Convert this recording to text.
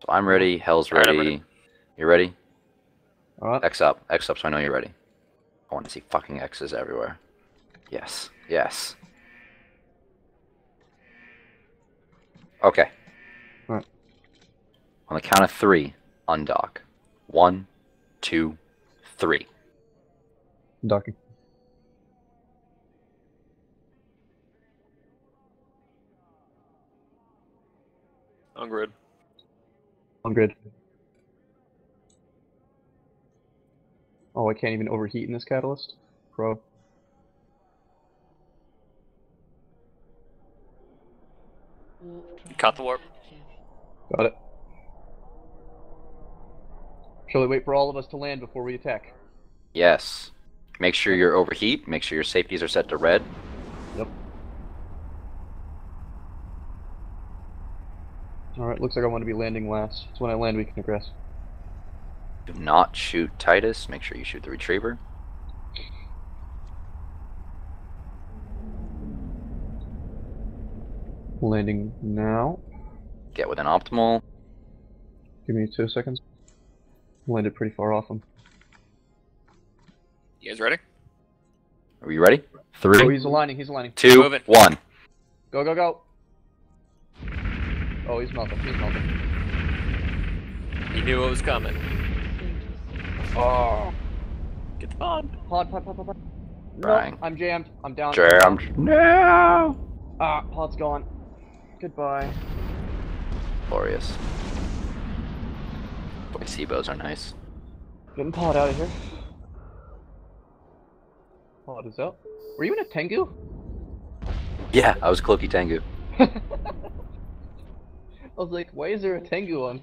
So I'm ready. Hell's ready. I'm ready. You ready? Alright. X up. X up so I know you're ready. I want to see fucking X's everywhere. Yes. Yes. Okay. Alright. On the count of three, undock. One, two, three. Docking. On grid. On grid. Oh, I can't even overheat in this catalyst? Pro. Caught the warp. Got it. Shall we wait for all of us to land before we attack? Yes. Make sure you're overheat. Make sure your safeties are set to red. Alright, looks like I want to be landing last. So when I land, we can aggress. Do not shoot Titus. Make sure you shoot the retriever. Landing now. Get within optimal. Give me two seconds. Landed pretty far off him. You guys ready? Are you ready? Three. Oh, he's aligning, he's aligning. two, Moving. one. Go, go, go! Oh, he's melting, he's melting. He knew what was coming. Oh! Get the pod. Pod, pod, pod, pod, pod. No, I'm jammed. I'm down. Jammed. No. Ah, pod's gone. Goodbye. Glorious. Boy, Sebos are nice. Getting pod out of here. Pod is out. Were you in a Tengu? Yeah, I was Cloaky Tengu. Was like, why is there a Tengu on?